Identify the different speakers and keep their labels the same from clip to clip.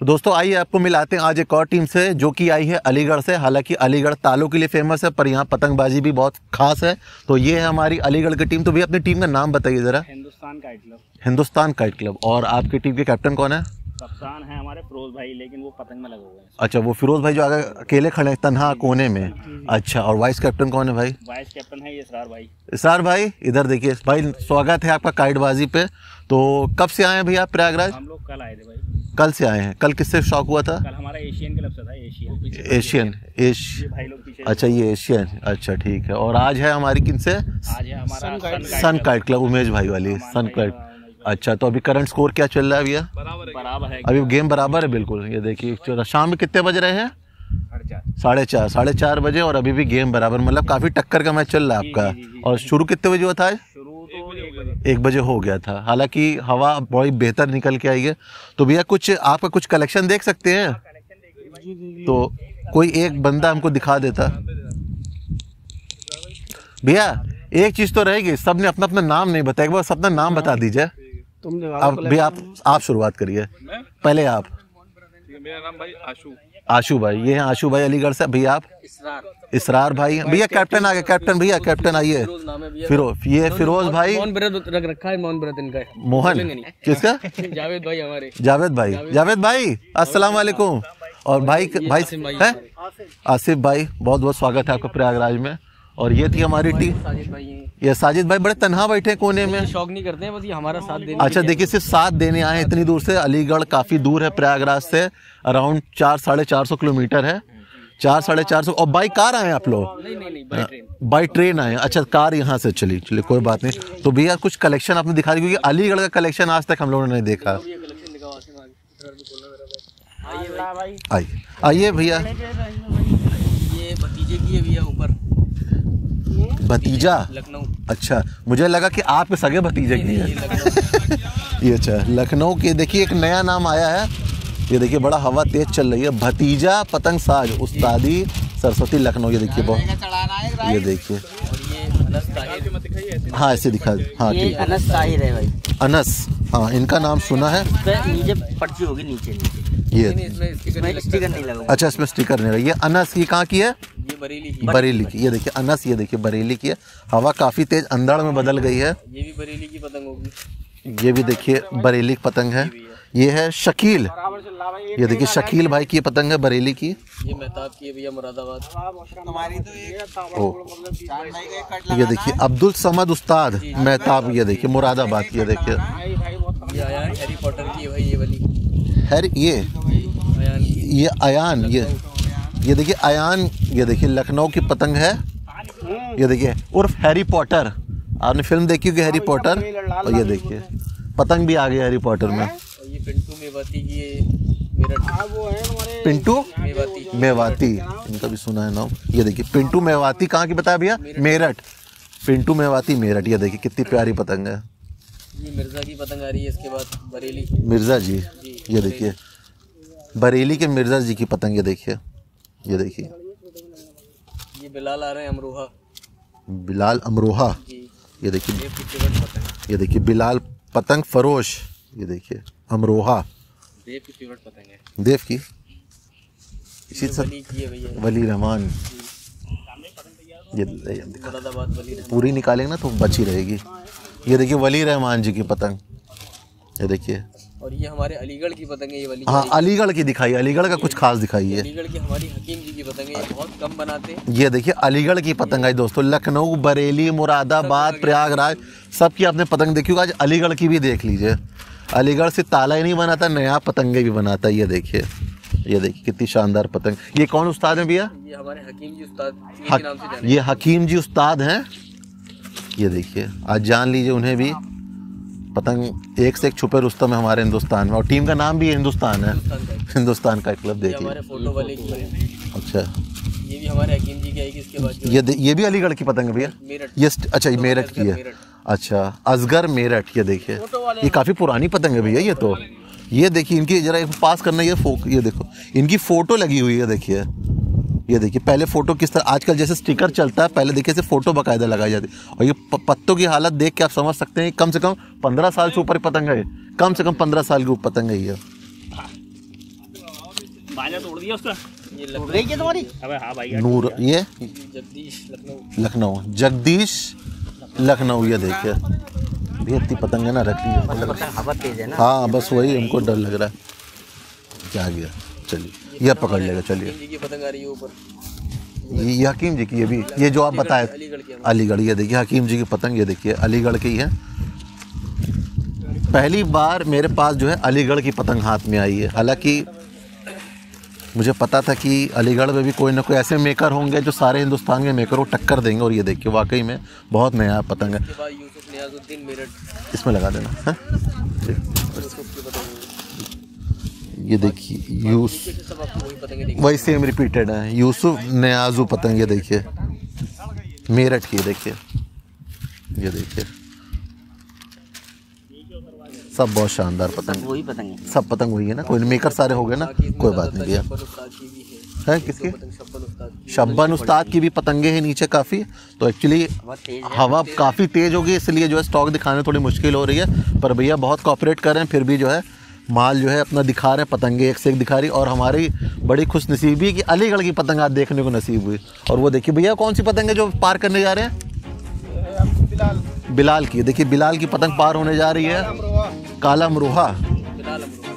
Speaker 1: तो दोस्तों आइए आपको मिलाते हैं आज एक और टीम से जो कि आई है अलीगढ़ से। हालाँकि अलीगढ़ तालों के लिए फ़ेमस है पर यहाँ पतंगबाजी भी बहुत खास है। तो ये है हमारी अलीगढ़ की टीम तो भैया अपनी टीम का नाम बताइए ज़रा।
Speaker 2: Hindustan kite club.
Speaker 1: Hindustan kite club. और आपकी टीम के कैप्टन कौन है?
Speaker 2: कप्तान है हमारे फिरोज भाई लेकिन वो पतंग में लगे हुए हैं।
Speaker 1: अच्छा वो फिरोज भाई जो आगे अकेले खड़े हैं तनहा कोने में। अच्छा और वाइस कैप्टन कौन है भाई?
Speaker 2: वाइस कैप्टन है इसरार भाई।
Speaker 1: इसरार भाई इधर देखिए। भाई स्वागत है आपका काइटबाजी पे। तो कब से आए हैं भैया प्रयागराज?
Speaker 2: हम लोग कल आए थे भाई।
Speaker 1: कल से आए हैं। कल किससे शौक हुआ था?
Speaker 2: कल हमारा एशियन क्लब से था एशियन
Speaker 1: एशियन एश
Speaker 2: भाई लोग पीछे
Speaker 1: अच्छा ये एशियन अच्छा ठीक है। और आज है हमारी किन से?
Speaker 2: आज है हमारा
Speaker 1: सन काइट क्लब उमेश भाई वाली सन काइट अच्छा तो अभी करंट स्कोर क्या चल रहा है भैया?
Speaker 2: बराबर है।
Speaker 1: अभी गेम बराबर है बिल्कुल। ये देखिए शाम में कितने बज रहे हैं?
Speaker 2: साढ़े चार।
Speaker 1: साढ़े चार बजे और अभी भी गेम बराबर। मतलब काफ़ी टक्कर का मैच चल रहा है आपका। और शुरू कितने बजे हुआ था आज?
Speaker 2: तो एक बजे
Speaker 1: हो गया था। हालाँकि हवा बड़ी बेहतर निकल के आई है। तो भैया कुछ आपका कुछ कलेक्शन देख सकते हैं? तो कोई एक बंदा हमको दिखा देता। भैया एक चीज़ तो रहेगी सबने अपना अपना नाम नहीं बताया। एक बार अपना नाम बता दीजिए।
Speaker 3: तुमने
Speaker 1: अब भैया आप आप शुरुआत करिए। पहले आप।
Speaker 3: मेरा नाम भाई आशु।
Speaker 1: आशु भाई ये हैं आशू भाई अलीगढ़ से। भैया आप? इसरार। भाई भैया कैप्टन आ गए कैप्टन भैया कैप्टन आइए। फिरोज ये फिरोज भाई
Speaker 3: मोहन ब्रत रख रखा है मोहन ब्रत इनका।
Speaker 1: मोहन? किसका?
Speaker 3: जावेद भाई हमारे।
Speaker 1: जावेद भाई। जावेद। भाई अस्सलाम वालेकुम और भाई भाई है? आसिफ भाई बहुत बहुत स्वागत है आपका प्रयागराज में। और ये थी हमारी टीम।
Speaker 3: साजिद भाई
Speaker 1: ये साजिद भाई बड़े तनहा बैठे हैं कोने में।
Speaker 3: शौक नहीं करते हैं बस ये हमारा साथ देने
Speaker 1: अच्छा देखिए सिर्फ़ साथ देने आए इतनी दूर से। अलीगढ़ काफ़ी दूर है प्रयागराज से अराउंड चार साढ़े चार सौ किलोमीटर है। चार साढ़े चार सौ। और बाई कार आए आप लोग?
Speaker 3: नहीं नहीं नहीं बाई ट्रेन।
Speaker 1: आए अच्छा कार यहाँ से चली। चलिए कोई बात नहीं। तो भैया कुछ कलेक्शन आपने दिखा दी क्योंकि अलीगढ़ का कलेक्शन आज तक हम लोगों ने नहीं देखा।
Speaker 3: ये कलेक्शन दिखाओ आसिम आगे।
Speaker 1: आइए आइए भैया।
Speaker 3: ये भतीजे की है भैया ऊपर।
Speaker 1: भतीजा?
Speaker 3: लखनऊ।
Speaker 1: अच्छा मुझे लगा कि आपके सगे भतीजे की है।
Speaker 3: ये
Speaker 1: अच्छा लखनऊ के देखिए एक नया नाम आया है। ये देखिए बड़ा हवा तेज चल रही है। भतीजा पतंग साज उस्तादी सरस्वती लखनऊ ये देखिए बहुत। ये देखिए।
Speaker 3: और ये अनस ताहिर
Speaker 1: हाँ ऐसे दिखा हाँ ठीक है।
Speaker 4: अनस ताहिर है भाई।
Speaker 1: अनस हाँ इनका नाम सुना है।
Speaker 4: नीचे पर्ची होगी नीचे। नीचे
Speaker 1: ये।
Speaker 3: इसमें स्टिकर नहीं
Speaker 4: लगा
Speaker 1: अच्छा इसमें स्टिकर नहीं रहा। ये अनस ये कहाँ की है?
Speaker 3: बरेली की
Speaker 1: बरेली की ये देखिए अनस ये देखिए बरेली की है। हवा काफ़ी तेज अंधड़ में बदल गई है।
Speaker 3: ये भी बरेली की पतंग होगी।
Speaker 1: ये भी देखिए बरेली की पतंग है। ये है शकील। ये देखिए शकील भाई की पतंग है बरेली की।
Speaker 3: ये मेहताब की है भैया मुरादाबाद।
Speaker 1: ये देखिए अब्दुल समद उस्ताद मेहताब ये देखिए मुरादाबाद ये देखिए।
Speaker 3: ये हैरी पॉटर की है भाई ये वाली।
Speaker 1: हैर ये। ये अयान ये। ये देखिए अयान ये देखिए लखनऊ की पतंग है। ये देखिए उर्फ़ हैरी पॉटर। आपने फ़िल्म देखी होगी हैरी पॉटर? और ये देखिए पतंग भी आ गई हैरी पॉटर में।
Speaker 3: पिंटू मेवाती की मेरठ
Speaker 1: पिंटू
Speaker 3: मेवाती
Speaker 1: मेवाती इनका भी सुना है नाम। ये देखिए पिंटू मेवाती कहाँ की बताया भैया? मेरठ। पिंटू मेवाती मेरठ। ये देखिए कितनी प्यारी पतंग है।
Speaker 3: ये मिर्ज़ा की पतंग आ रही है इसके बाद बरेली।
Speaker 1: मिर्ज़ा जी। ये देखिए बरेली के मिर्ज़ा जी की पतंग ये देखिए। ये देखिए।
Speaker 3: ये बिलाल आ रहे हैं अमरोहा।
Speaker 1: बिलाल अमरोहा? ये देखिए।
Speaker 3: ये
Speaker 1: देखिए बिलाल पतंग फरोश। ये देखिए अमरोहा।
Speaker 3: देव की फेवरेट पतंग है।
Speaker 1: देव की? इसी सब
Speaker 3: वली
Speaker 1: रहमान ये पूरी निकालेंगे ना तो बची रहेगी। ये देखिए वली रहमान जी की पतंग। ये देखिए।
Speaker 3: और ये हमारे अलीगढ़ की पतंग है ये वाली
Speaker 1: हाँ अलीगढ़ की दिखाई अलीगढ़ का कुछ खास दिखाइए
Speaker 3: अलीगढ़ की हमारी हकीम जी की पतंग है बहुत कम बनाते हैं।
Speaker 1: ये देखिए अलीगढ़ की पतंग आई दोस्तों लखनऊ बरेली मुरादाबाद प्रयागराज सबकी आपने पतंग देखी होगी आज अलीगढ़ की भी देख लीजिए। अलीगढ़ से ताला ही नहीं बनाता नया पतंगे भी बनाता है ये देखिए। ये देखिए कितनी शानदार पतंग। ये कौन उस्ताद है भैया?
Speaker 3: ये हमारे हकीम जी उस्ताद
Speaker 1: हक-
Speaker 3: नाम से
Speaker 1: ये हकीम जी उस्ताद हैं। ये देखिए आज जान लीजिए उन्हें भी। पतंग एक से एक छुपे रुस्तम है हमारे हिंदुस्तान में और टीम का नाम भी हिंदुस्तान है।
Speaker 3: हिंदुस्तान का
Speaker 1: क्लब
Speaker 3: ये
Speaker 1: देखिए।
Speaker 3: हमारे फ़ोटो वाले की
Speaker 1: अच्छा।
Speaker 3: ये भी हमारे हकीम जी की आएगी इसके बाद
Speaker 1: ये ये भी अलीगढ़ की पतंग है भैया? ये अच्छा ये मेरठ की है। अच्छा असगर मेरठ ये देखिए। ये काफ़ी पुरानी पतंग है भैया ये तो। ये देखिए इनकी जरा पास करना ये फोक ये देखो इनकी फ़ोटो लगी हुई है देखिए। ये देखिए पहले फ़ोटो किस तरह आजकल जैसे स्टिकर चलता है पहले देखिए ऐसे फ़ोटो बकायदा लगाई जाती है। और ये पत्तों की हालत देख के आप समझ सकते हैं कम से कम पंद्रह साल से ऊपर पतंग है कम से कम पंद्रह साल की पतंग है ये।
Speaker 2: तोड़ दिया उसका।
Speaker 3: ये लखनऊ।
Speaker 4: तुम्हारी।
Speaker 2: हाँ भाई
Speaker 1: नूर ये?
Speaker 3: जगदीश लखनऊ।
Speaker 1: लखनऊ। जगदीश लखनऊ ये देखिए। भी इतनी पतंग है ना रख लीजिए
Speaker 4: मतलब है
Speaker 1: हाँ बस वही हमको डर लग रहा है। क्या गया चलिए यह पकड़ लेगा चलिए।
Speaker 3: पतंग आ रही है ऊपर
Speaker 1: ये हकीम जी की ये भी ये जो आप बताए
Speaker 3: अलीगढ़
Speaker 1: ये देखिए हकीम जी की पतंग ये देखिए अलीगढ़ की है। पहली बार मेरे पास जो है अलीगढ़ की पतंग हाथ में आई है। हालाँकि मुझे पता था कि अलीगढ़ में भी कोई ना कोई ऐसे मेकर होंगे जो सारे हिंदुस्तान के मेकर को टक्कर देंगे और ये देखिए वाकई में बहुत नया पतंग है। इसमें लगा देना है?
Speaker 3: पतंग।
Speaker 1: ये देखिए यूस
Speaker 3: वही
Speaker 1: सेम रिपीटेड है। यूसुफ नयाजू पतंग ये देखिए। मेरठ की देखिए। ये देखिए। सब बहुत शानदार पतंग।
Speaker 4: वही पतंग है।
Speaker 1: सब पतंग वही है ना? कोई मेकर सारे हो गए ना? कोई बात नहीं भैया।
Speaker 3: है।
Speaker 1: किसकी?
Speaker 3: शब्बन उस्ताद की
Speaker 1: भी पतंगे हैं नीचे काफ़ी। तो एक्चुअली
Speaker 4: हवा
Speaker 1: हवा काफ़ी तेज होगी इसलिए जो है स्टॉक दिखाने थोड़ी मुश्किल हो रही है। पर भैया बहुत कॉपरेट कर रहे हैं फिर भी जो है माल जो है अपना दिखा रहे हैं, पतंगे एक से एक दिखा रही, और हमारी बड़ी खुश नसीबी कि अलीगढ़ की पतंग आज देखने को नसीब हुई। और वो देखिए, भैया कौन सी पतंग है जो पार करने जा रहे हैं? बिलाल बिलाल की। देखिए, बिलाल की पतंग पार होने जा रही है। काला अमरोहा।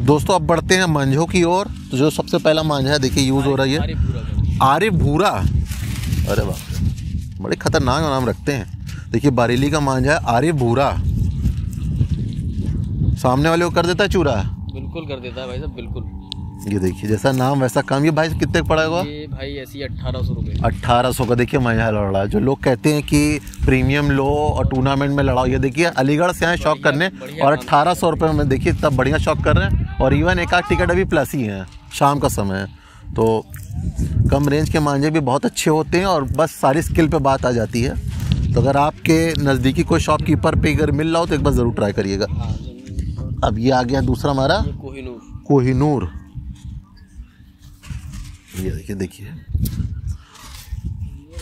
Speaker 1: दोस्तों अब बढ़ते हैं मांझों की ओर। तो जो सबसे पहला मांझा है देखिए यूज़ हो रहा है। ये आरिफ भूरा? अरे बाप रे बड़े खतरनाक नाम रखते हैं। देखिए बारेली का मांझा है आरिफ भूरा। सामने वाले को कर देता है चूरा?
Speaker 3: बिल्कुल कर देता है भाई साहब बिल्कुल।
Speaker 1: ये देखिए जैसा नाम वैसा काम। ये भाई कितने का पड़ेगा
Speaker 3: ये भाई ऐसी अट्ठारह सौ रुपये
Speaker 1: अट्ठारह सौ का देखिए मांझा लड़ रहा है। जो लोग कहते हैं कि प्रीमियम लो और टूर्नामेंट में लड़ाओ ये देखिए अलीगढ़ से आए शौक करने। और अट्ठारह सौ रुपये में देखिए तब बढ़िया शौक कर रहे हैं। और इवन एक आध टिकट अभी प्लस ही है शाम का समय है। तो कम रेंज के मांझे भी बहुत अच्छे होते हैं और बस सारी स्किल पे बात आ जाती है। तो अगर आपके नज़दीकी कोई शॉपकीपर पे अगर मिल रहा हो तो एक बार ज़रूर ट्राई करिएगा। अब ये आ गया दूसरा हमारा।
Speaker 3: कोहिनूर।
Speaker 1: कोहिनूर। ये देखिए देखिए।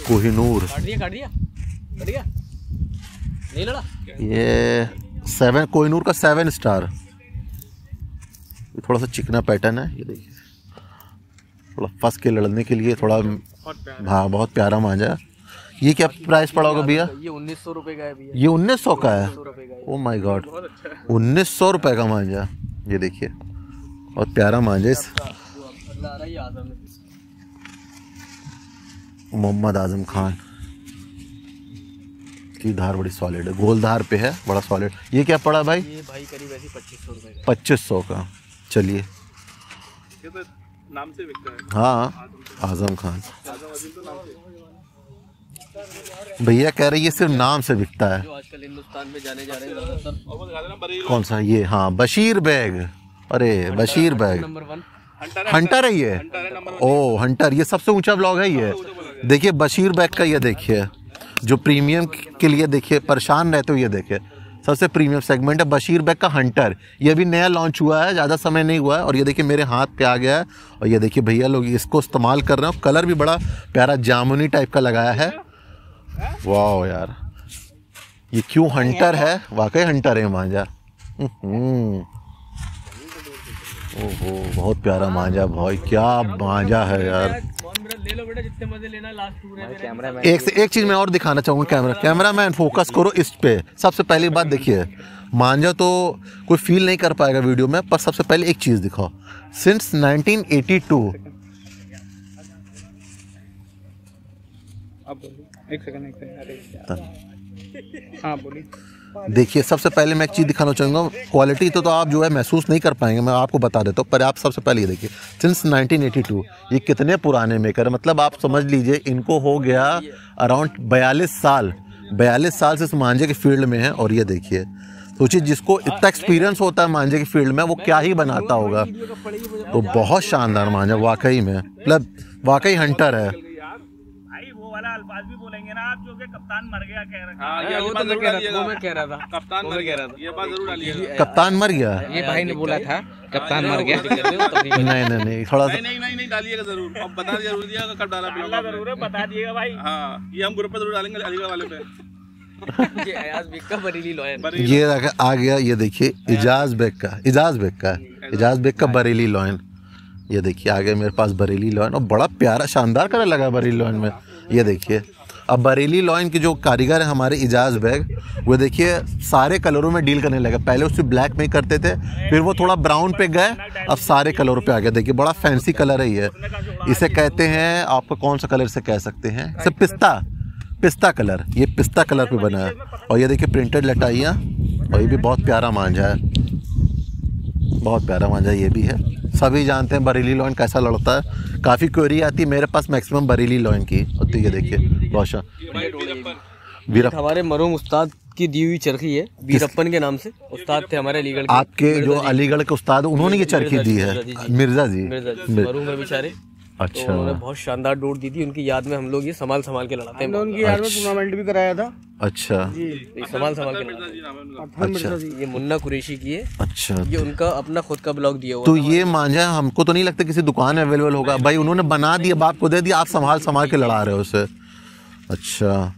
Speaker 1: कोहिनूर। ये सेवन कोहिनूर का सेवन स्टार थोड़ा सा चिकना पैटर्न है ये देखिए। थोड़ा फंस के लड़ने के लिए थोड़ा हाँ बहुत प्यारा मांझा ये क्या प्राइस पड़ा होगा भैया?
Speaker 3: ये उन्नीस सौ रुपये का है भैया।
Speaker 1: ये उन्नीस सौ का है? ओ माय गॉड उन्नीस सौ रुपये का मांझा ये देखिए बहुत प्यारा मांझा इस। मोहम्मद आज़म खान। की धार बड़ी सॉलिड है। गोल धार पे है बड़ा सॉलिड ये क्या पड़ा भाई?
Speaker 3: ये भाई करीब ऐसी पच्चीस सौ का
Speaker 1: पच्चीस सौ का। चलिए।
Speaker 2: तो नाम से बिकता है।
Speaker 1: हाँ आज़म खान। भैया कह रहे ये सिर्फ़ नाम से बिकता है।
Speaker 3: जो आजकल हिंदुस्तान में जाने जा रहे हैं ज़्यादातर
Speaker 1: कौन सा? ये हाँ बशीर बैग। अरे बशीर बैग। हंटर है ये? ओ हंटर। ये सबसे ऊँचा ब्लॉग है ये। देखिए बशीर बैग का ये देखिए। जो प्रीमियम के लिए देखिए परेशान रहते हो ये देखिए। सबसे प्रीमियम सेगमेंट है बशीर बैग का हंटर ये भी नया लॉन्च हुआ है, ज़्यादा समय नहीं हुआ है। और ये देखिए मेरे हाथ पे आ गया है। और ये देखिए भैया लोग इसको इस्तेमाल कर रहे हो। कलर भी बड़ा प्यारा जामुनी टाइप का लगाया है। वाह यार। ये क्यों हंटर है? वाकई हंटर है मांझा हम्म। ओहो, बहुत प्यारा मांझा भाई, क्या मांझा है यार।
Speaker 3: ले लो बेटा जितने मज़े लेना लास्ट टूर है
Speaker 4: कैमरा
Speaker 1: एक से एक चीज़ मैं और दिखाना चाहूँगा कैमरा कैमरा मैन फोकस करो इस पे। सबसे पहली बात देखिए मांझा तो कोई फील नहीं कर पाएगा वीडियो में पर सबसे पहले एक चीज़ दिखाओ। सिंस 1982
Speaker 5: अब बोलिए। एक सेकंड एक सेकंड अरे हाँ बोलिए।
Speaker 1: देखिए सबसे पहले मैं एक चीज़ दिखाना चाहूँगा। क्वालिटी तो, तो आप जो है महसूस नहीं कर पाएँगे मैं आपको बता देता हूँ। पर आप सबसे पहले ये देखिए सिंस 1982 ये कितने पुराने मेकर मतलब आप समझ लीजिए इनको हो गया अराउंड बयालीस साल। बयालीस साल से इस मांझे के फ़ील्ड में है। और ये देखिए सोचिए जिसको इतना एक्सपीरियंस होता है मांझे के फ़ील्ड में वो क्या ही बनाता होगा? तो बहुत शानदार मांझा वाकई में। मतलब वाकई हंटर है।
Speaker 2: वाला अल्फाज भी बोलेंगे ना आप जो कि कप्तान मर गया कह रहे हैं।
Speaker 3: हाँ, ये वो तो मैं कह रहा था मैं कह रहा था।
Speaker 2: कप्तान मर गया। ये बात ज़रूर डालिएगा।
Speaker 1: कप्तान मर गया?
Speaker 3: ये भाई ने बोला था कप्तान मर गया।
Speaker 1: नहीं नहीं नहीं थोड़ा सा
Speaker 2: नहीं नहीं नहीं डालिएगा ज़रूर। अब बता ज़रूर दिया कब डाला बिल्कुल ज़रूर है बता दिएगा भाई। हाँ ये हम ग्रुप पे ज़रूर डालेंगे अलीगढ़ वाले पे।
Speaker 3: ये बिग का बरेली लॉयन
Speaker 1: ये आ गया ये देखिए इजाज बेग का इजाज बेग का इजाज बेग का बरेली लॉयन ये देखिए आ गया मेरे पास बरेली लॉयन और बड़ा प्यारा शानदार कलर लगा बरेली लॉयन में। ये देखिए, अब बरेली लॉइन के जो कारीगर है हमारे इजाज बैग, वो देखिए सारे कलरों में डील करने लगे। पहले उससे ब्लैक में करते थे, फिर वो थोड़ा ब्राउन पे गए, अब सारे कलरों पे आ गए। देखिए, बड़ा फैंसी कलर है ये। इसे कहते हैं, आपको कौन सा कलर से कह सकते हैं? इसे पिस्ता पिस्ता कलर। ये पिस्ता कलर पे बना है। और ये देखिए, प्रिंटेड लटाइयाँ, और ये भी बहुत प्यारा मांझा है। बहुत प्यारा मांझा ये भी है। सभी जानते हैं बरेली लॉइन कैसा लड़ता है। काफ़ी क्वेरी आती है मेरे पास मैक्सिमम बरेली लॉइन की। होती है देखिए बादशाह वीरप
Speaker 3: हमारे मरूम उस्ताद की दी हुई चरखी है वीरप्पन के नाम से। उस्ताद थे हमारे अलीगढ़
Speaker 1: आपके जो अलीगढ़ के उस्ताद उन्होंने ये चरखी दी है। मिर्ज़ा जी।
Speaker 3: मिर्ज़ा जी। मरूम है बेचारे। तो
Speaker 1: अच्छा
Speaker 3: उन्होंने बहुत शानदार डोर दी थी उनकी याद में हम लोग ये संभाल संभाल के लड़ाते हैं उनकी
Speaker 5: यार में टूर्नामेंट भी कराया था।
Speaker 1: अच्छा। जी।
Speaker 3: संभाल संभाल के लड़ाते
Speaker 1: अच्छा।
Speaker 3: ये मुन्ना कुरैशी की है।
Speaker 1: अच्छा।
Speaker 3: ये उनका अपना खुद का ब्लॉग दिया हुआ
Speaker 1: तो ये मांझा हमको तो नहीं लगता किसी दुकान में अवेलेबल होगा। भाई उन्होंने बना दिया बाप को दे दिया आप संभाल संभाल के लड़ा रहे हो उसे। अच्छा।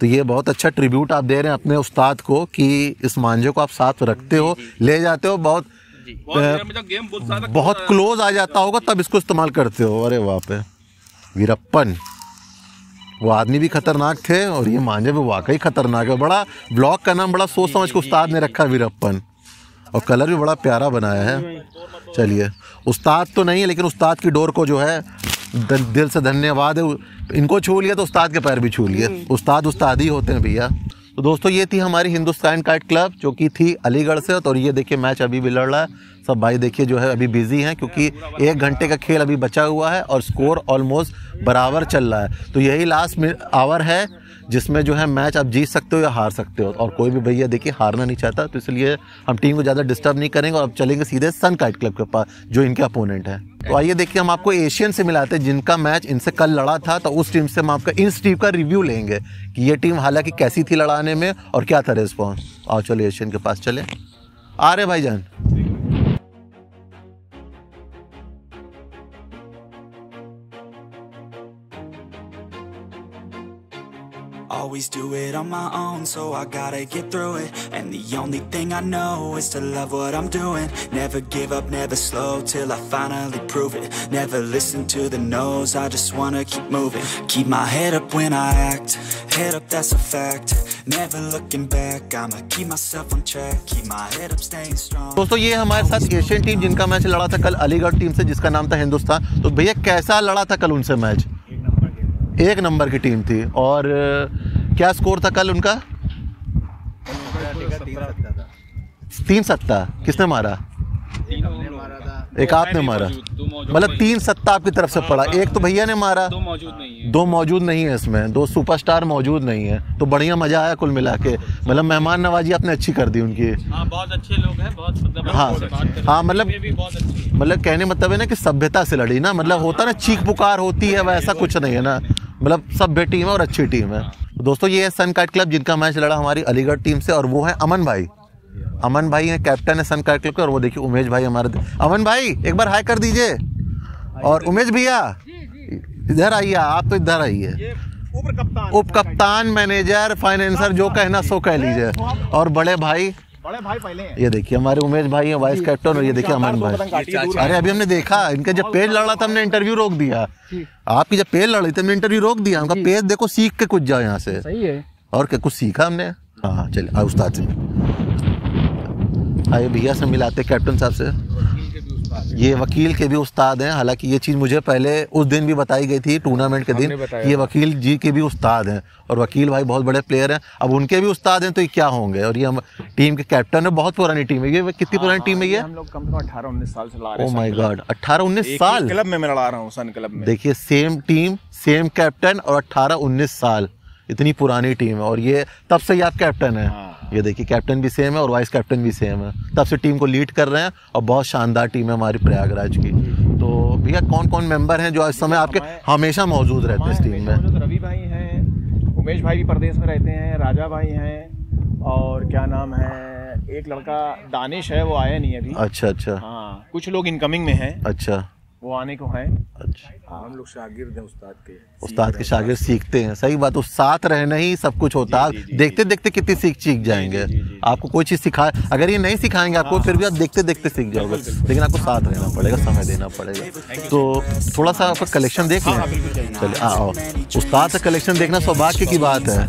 Speaker 1: तो ये बहुत अच्छा ट्रिब्यूट आप दे रहे हैं अपने उस्ताद को कि इस मांझे को आप साथ रखते हो ले जाते हो। बहुत
Speaker 2: बहुत
Speaker 1: बहुत क्लोज आ जाता होगा तब इसको इस्तेमाल करते हो। अरे वहाँ पे वीरप्पन। वो आदमी भी खतरनाक थे और ये मांझे भी वाकई खतरनाक है। बड़ा ब्लॉग का नाम बड़ा सोच समझ के उस्ताद ने रखा वीरप्पन। और कलर भी बड़ा प्यारा बनाया है। चलिए। उस्ताद तो नहीं है लेकिन उस्ताद की डोर को जो है दिल से धन्यवाद। है इनको छू लिया तो उस्ताद के पैर भी छू लिए। उस्ताद उस्ताद ही होते हैं भैया। तो दोस्तों, ये थी हमारी हिंदुस्तान काइट क्लब, जो कि थी अलीगढ़ से, और ये देखिए मैच अभी भी लड़ रहा है। सब भाई देखिए जो है अभी बिज़ी हैं क्योंकि एक घंटे का खेल अभी बचा हुआ है और स्कोर ऑलमोस्ट बराबर चल रहा है। तो यही लास्ट आवर है जिसमें जो है मैच आप जीत सकते हो या हार सकते हो। और कोई भी भैया देखिए हारना नहीं चाहता तो इसलिए हम टीम को ज़्यादा डिस्टर्ब नहीं करेंगे और अब चलेंगे सीधे सन काइट क्लब के पास, जो इनके अपोनेंट है। तो आइए देखिए हम आपको एशियन से मिलाते हैं, जिनका मैच इनसे कल लड़ा था तो उस टीम से हम आपका इस टीम का रिव्यू लेंगे कि ये टीम हालाँकि कैसी थी लड़ाने में और क्या था रिस्पॉन्स आओ चलो एशियन के पास चले। आ रहे भाईजान।
Speaker 6: Always do it on my own, so I gotta get through it. And the only thing I know is to love what I'm doing. Never give up, never slow till I finally prove it. Never listen to the no's, I just wanna keep moving. Keep my head up when I act, head up, that's a fact. Never looking back, I'ma keep myself on track. Keep my head up, staying strong.
Speaker 1: दोस्तों ये हमारे साथ Asian team जिनका match लड़ा था कल Aligarh team से जिसका नाम था हिंदुस्तान तो भैया कैसा लड़ा था कल उनसे मैच एक नंबर की टीम थी और क्या स्कोर था कल उनका? तीन सत्ता। किसने मारा? एक आपने मारा। मतलब तीन सत्ता आपकी तरफ़ से पड़ा। एक तो भैया ने मारा।
Speaker 2: दो मौजूद नहीं है।
Speaker 1: दो मौजूद नहीं है इसमें। दो सुपरस्टार मौजूद नहीं है। तो बढ़िया मज़ा आया कुल मिला के। मतलब मेहमान नवाजी आपने अच्छी कर दी उनकी।
Speaker 2: हाँ बहुत अच्छे लोग हैं बहुत मतलब
Speaker 1: हाँ। हाँ। मतलब मतलब कहने मतलब है ना कि सभ्यता से लड़ी ना। मतलब होता ना चीख पुकार होती है वैसा कुछ नहीं है ना। मतलब सभ्य टीम है और अच्छी टीम है। तो दोस्तों ये है सन काइट क्लब जिनका मैच लड़ा हमारी अलीगढ़ टीम से और वो है अमन भाई। अमन भाई हैं कैप्टन है सन क्लब के और वो देखिए उमेश भाई हमारे अमन भाई एक बार हाई कर दीजिए। और उमेश भैया इधर आइए आप तो इधर आइए। उप कप्तान मैनेजर फाइनेंसर जो कहना सो कह लीजिए। और बड़े भाई।
Speaker 5: बड़े भाई पहले हैं।
Speaker 1: ये देखिए हमारे उमेश भाई हैं वाइस कैप्टन और ये देखिए अमन भाई। अरे अभी हमने देखा इनका जब पेज लड़ रहा था हमने इंटरव्यू रोक दिया। आपकी जब पेज लड़ रही थी हमने इंटरव्यू रोक दिया। उनका पेज देखो सीख के कुछ जाओ यहाँ से।
Speaker 5: सही है।
Speaker 1: और क्या कुछ सीखा हमने? हाँ चलिए उस्ताद से आइए भैया से मिलाते कैप्टन साहब से। ये वकील के भी उस्ताद हैं हालाँकि ये चीज़ मुझे पहले उस दिन भी बताई गई थी टूर्नामेंट के दिन। ये वकील जी के भी उस्ताद हैं और वकील भाई बहुत बड़े प्लेयर हैं। अब उनके भी उस्ताद हैं तो ये क्या होंगे? और ये हम टीम के कैप्टन है बहुत पुरानी टीम है। ये कितनी पुरानी टीम है ये?
Speaker 5: हम लोग कम से कम अठारह उन्नीस साल से ला रहे
Speaker 1: ओ
Speaker 5: हैं
Speaker 1: माय गॉड अट्ठारह उन्नीस साल?
Speaker 5: क्लब में मैं लड़ा रहा हूँ सन क्लब में।
Speaker 1: देखिए सेम टीम सेम कैप्टन और 18 19 साल। इतनी पुरानी टीम है और ये तब से ही आप कैप्टन है। ये देखिए कैप्टन भी सेम है और वाइस कैप्टन भी सेम है। तब से टीम को लीड कर रहे हैं और बहुत शानदार टीम है हमारी प्रयागराज की। तो भैया कौन कौन मेंबर हैं जो इस समय आपके हमेशा मौजूद रहते हैं इस टीम में?
Speaker 5: रवि भाई हैं उमेश भाई भी प्रदेश में रहते हैं राजा भाई हैं और क्या नाम है एक लड़का दानिश है वो आया नहीं अभी।
Speaker 1: अच्छा अच्छा।
Speaker 5: हाँ कुछ लोग इनकमिंग में हैं।
Speaker 1: अच्छा।
Speaker 5: वो आने को हैं।
Speaker 1: अच्छा।
Speaker 5: हम लोग शागिर्द हैं उस्ताद के।
Speaker 1: उस्ताद के शागिर्द सीखते हैं। सही बात उस साथ रहना ही सब कुछ होता। है देखते देखते कितनी सीख सीख जाएँगे। आपको कोई चीज़ सिखा अगर ये नहीं सिखाएँगे आपको फिर भी आप देखते देखते सीख जाओगे। लेकिन आपको साथ रहना पड़ेगा समय देना पड़ेगा। तो थोड़ा सा आपका कलेक्शन देख लें। चलिए आओ। उस्ताद का कलेक्शन देखना सौभाग्य की बात है।